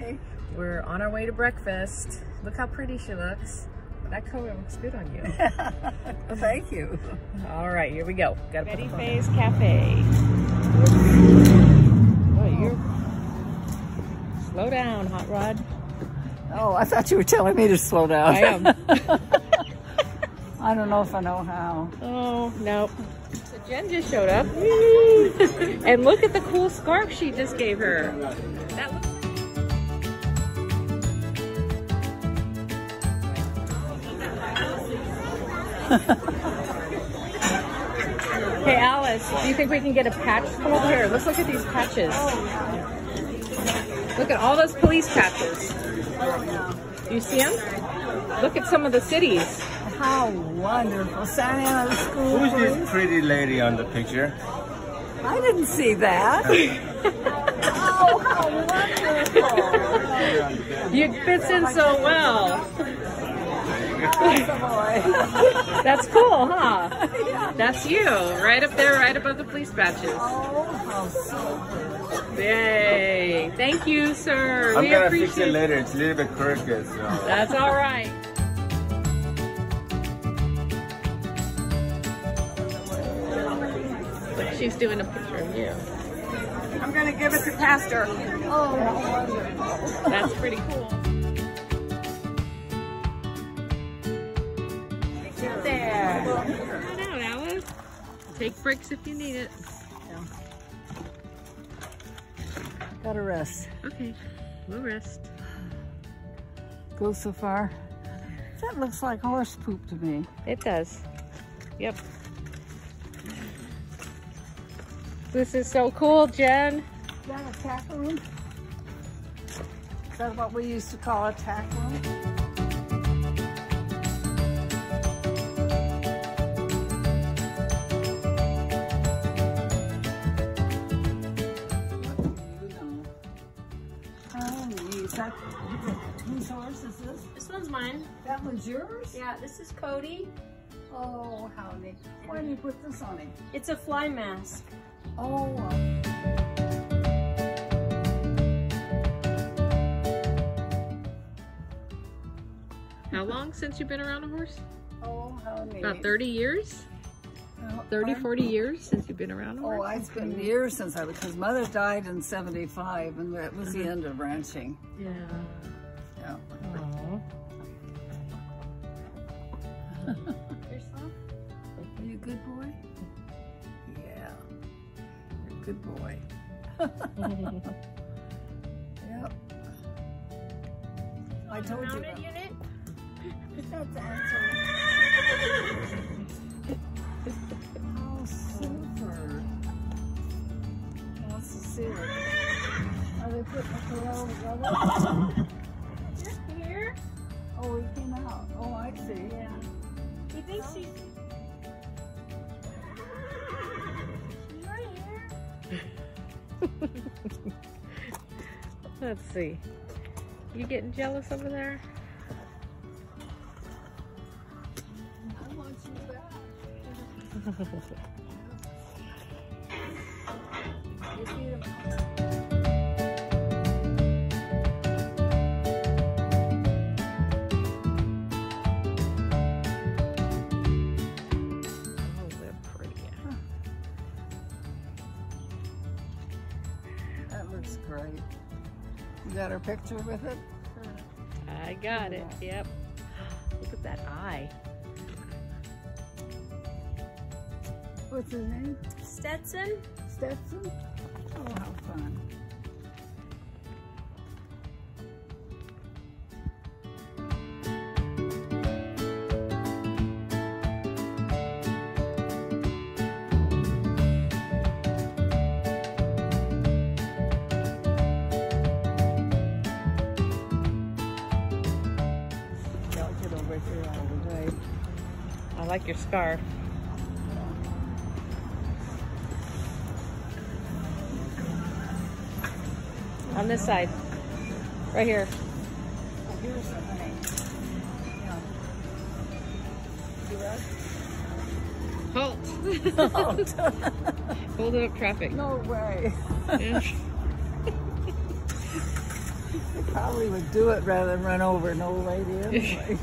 Hi. We're on our way to breakfast. Look how pretty she looks. That color looks good on you. well, thank you. All right, here we go. Got Betty Faye's Cafe. Oh, you're... Slow down, Hot Rod. Oh, I thought you were telling me to slow down. I am. I don't know if I know how. Oh, no. So Jen just showed up. and look at the cool scarf she just gave her. Hey Alice, do you think we can get a patch? Come over here. Let's look at these patches. Look at all those police patches. Do you see them? Look at some of the cities. How wonderful. Santa Ana School. Who's this pretty lady on the picture? I didn't see that. oh, how wonderful. You fits in so well. That's cool, huh? That's you, right up there, right above the police badges. Oh, how super. Yay! Thank you, sir. I'm we gonna appreciate fix it later. It's a little bit crooked, so. That's all right. She's doing a picture of you. I'm going to give it to Pastor. Oh. That's pretty cool. There. Come on out, Alice. Take breaks if you need it. Got to rest. Okay, we'll rest. Go so far. That looks like horse poop to me. It does. Yep. This is so cool, Jen. Is that a tack room? Is that what we used to call a tack room? That, whose horse is this? This one's mine. That one's yours? Yeah, this is Cody. Oh, how neat. Why do you put this on him? It's a fly mask. Oh, How long since you've been around a horse? oh, how neat. About 30 years? Oh, 30, pardon? 40 years since you've been around Oh, it's been years since I, because mother died in 75 and that was the uh-huh. end of ranching. Yeah. Yeah. Are you a good boy? Yeah. You're a good boy. Yep. I told you. Unit. That's awesome. Oh, super. Are they putting together? Here. Oh, came out. Oh, I see. Yeah. Right here. Let's see. You getting jealous over there? Great. You got her picture with it? I got it. Yep. Look at that eye. What's his name? Stetson. Stetson? Oh, how fun. I'll get over here out of the way. I like your scarf. On this side. Right here. Here's the honey. Yeah. See that? Halt. Holding up traffic. No way. Yeah. probably would do it rather than run over an old lady anyway.